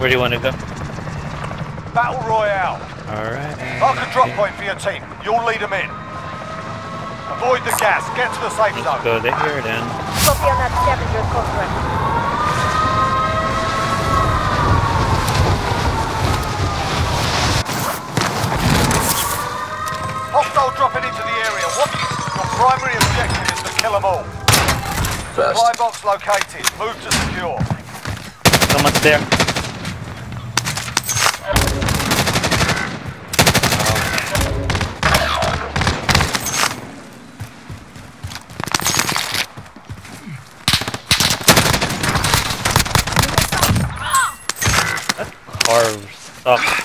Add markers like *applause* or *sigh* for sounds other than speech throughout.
Where do you want to go? Battle Royale. Alright. Mark a drop point for your team. You'll lead them in. Avoid the gas. Get to the safe Let's zone. go there then. Copy on that scavenger contract. Hostile dropping into the area. What? Your primary objective is to kill them all. First. Supply box located. Move to secure. Someone's there.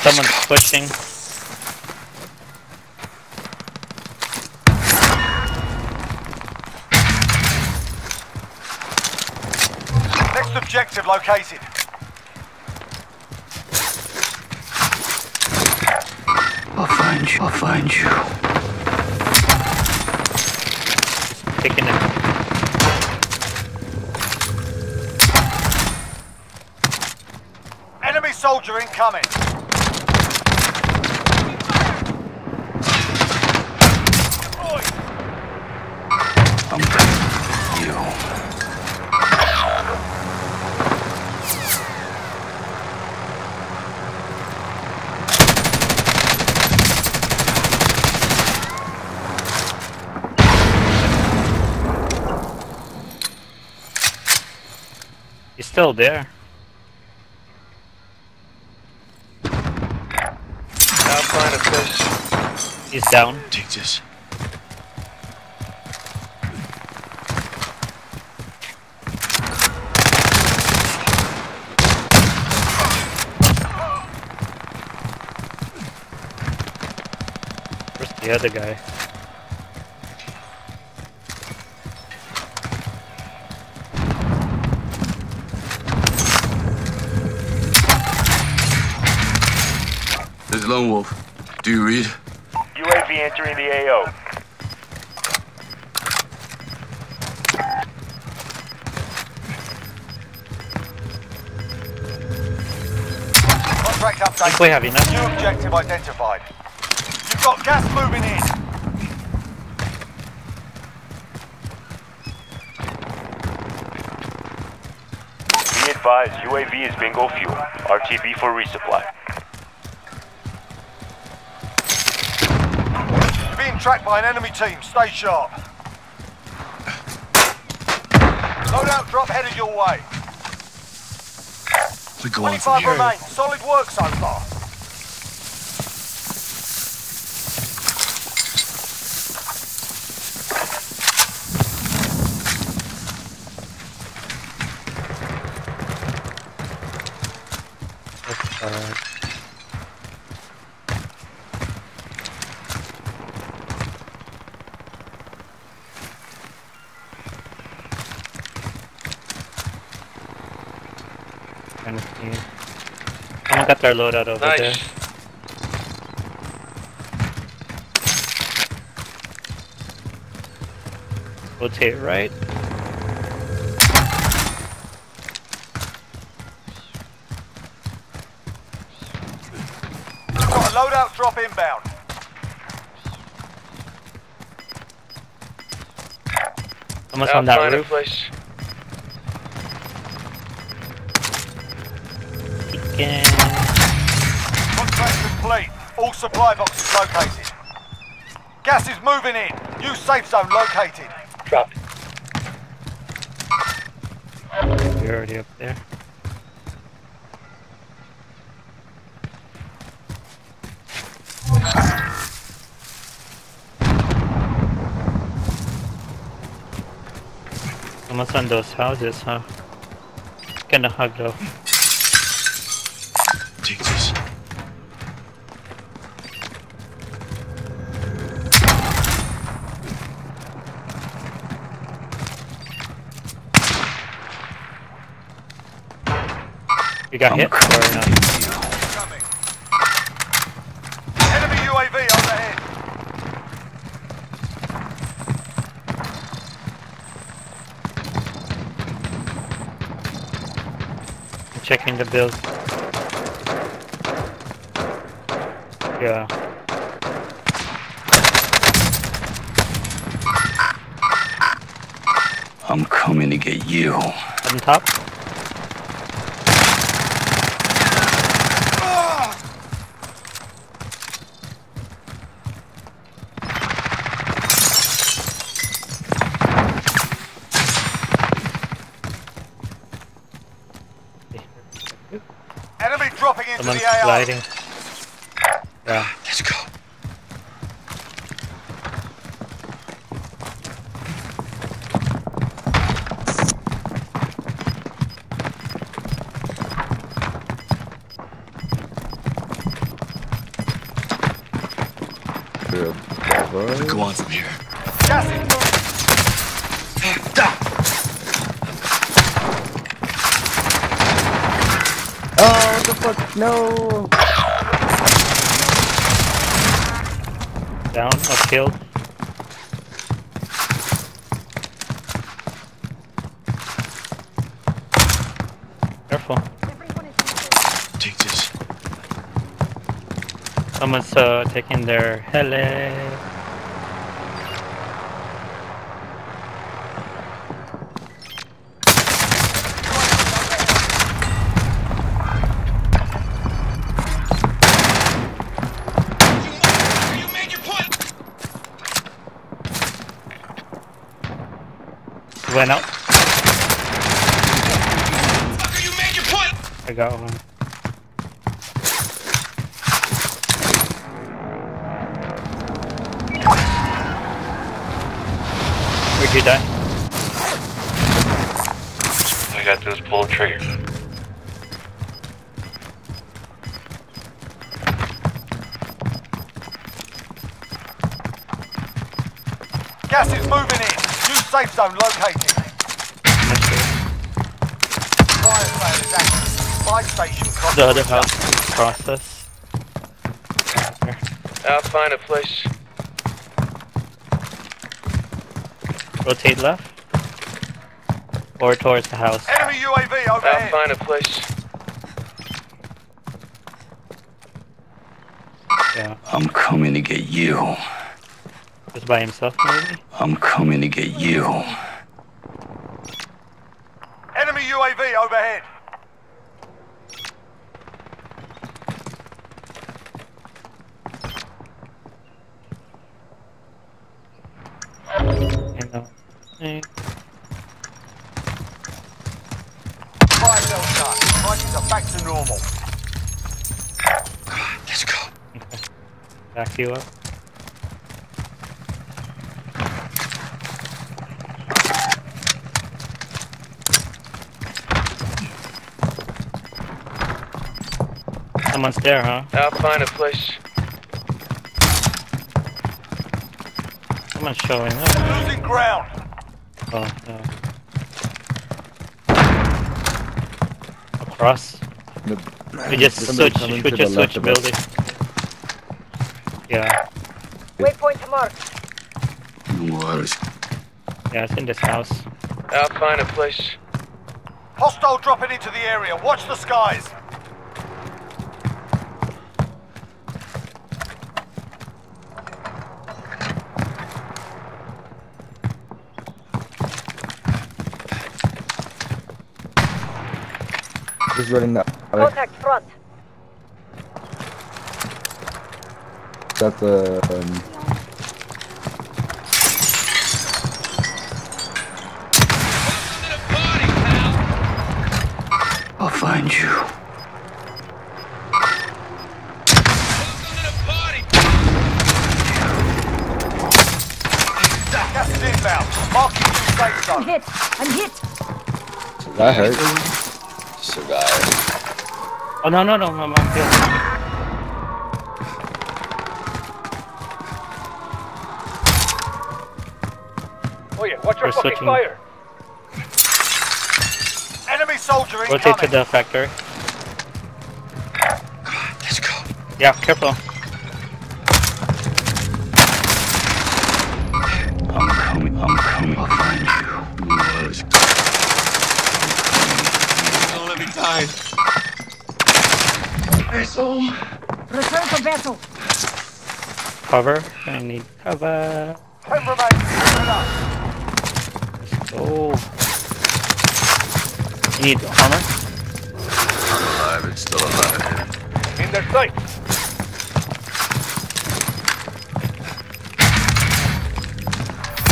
Someone's pushing. Next objective located. I'll find you. I'll find you. Taking it. Enemy soldier incoming. Still there. I'll find a fish. He's down. Take this. Where's the other guy? Lone Wolf. Do you read? UAV entering the AO. Contract update. we have enough. New objective identified. You've got gas moving in. Be advised, UAV is bingo fuel. RTB for resupply. You're being tracked by an enemy team. Stay sharp. Loadout drop headed your way. We go on from 25 here. remain. Solid work so far. That's, uh, Trying to see. Someone got their loadout over Nice. there. Rotate right. Got a loadout drop inbound. Someone's I'll on that roof. place. Peeking. Contract complete. All supply boxes located. Gas is moving in. New safe zone located. Drop. You're already up there. Almost on those houses, huh? Kinda hug though. Take this. You got hit or no? Incoming. Enemy UAV overhead. I'm checking the bills. Yeah. I'm coming to get you. On top. Enemy dropping into Someone's the AO. sliding. Yeah. Let's go. Good. Go on from here. Gas is moving. Oh, what the fuck? No! Down. Or killed. Careful. Take this. Someone's uh, taking their heli. Went out. I got one. Where'd you die? I got this pull trigger. Gas is moving in. New safe zone located. Active. Buy station cost. The other house across us. I'll find a place. Rotate left. Or towards the house. Enemy UAV I'll overhead. find a place. Yeah. I'm coming to get you. Just by himself maybe? I'm coming to get you. Enemy UAV overhead. You up. Someone's there, huh? I'll find a place. Someone's showing up. Losing ground. Oh, no. Across. We just Somebody switch. We just switch of us. building. Yeah, Waypoint marked. Waters. yeah, it's in this house. I'll find a place. Hostile dropping into the area. Watch the skies. Just running that. Contact front. That's the. Um, I'll find you. Gas is inbound. Marking new safe zone. Hit. I'm hit. that hurt. Oh no no no no! I'm We're switching. Enemy soldier Rotate to incoming. the factory. Let's go. Yeah, careful. I'm coming. I'm coming. I'll find you. Waters. Don't let me die. Asshole. Return to vessel. Cover. I need cover. Ten remain. Keep it up. Oh. You need armor? Alive, it's still alive. In their sight.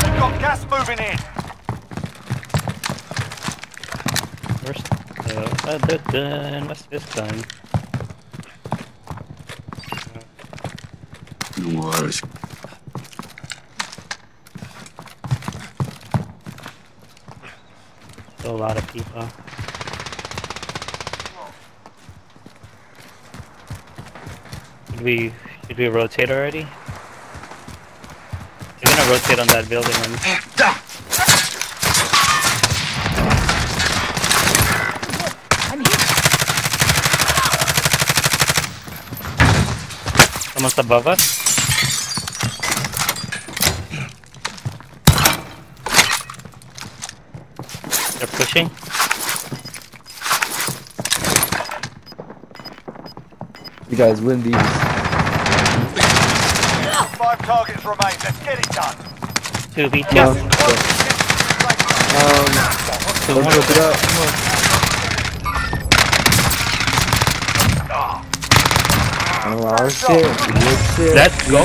We've got gas moving in. Where's the other gun? What's this gun? No worries. A lot of people. Should we should we rotate already? You're gonna rotate on that building hit. someone's above us. They're pushing. You guys win these. Five targets remain. Let's get it done. Two v No. two. Um, Two let's more. flip it up. Come on. Oh shit. Good shit. Let's go.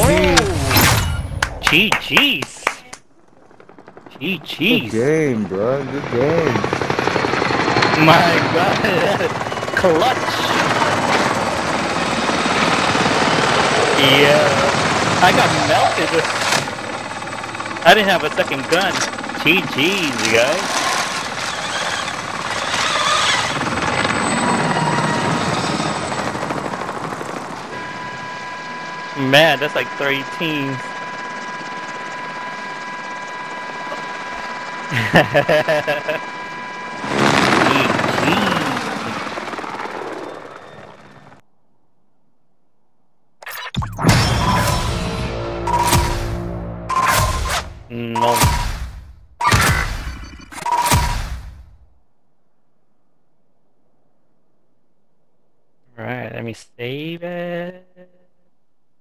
GG's. Good game, bro. Good game. My god. *laughs* Clutch. Yeah. I got melted. I didn't have a second gun. GG's, you guys. Man, that's like 30 teams. Alright, let me save it.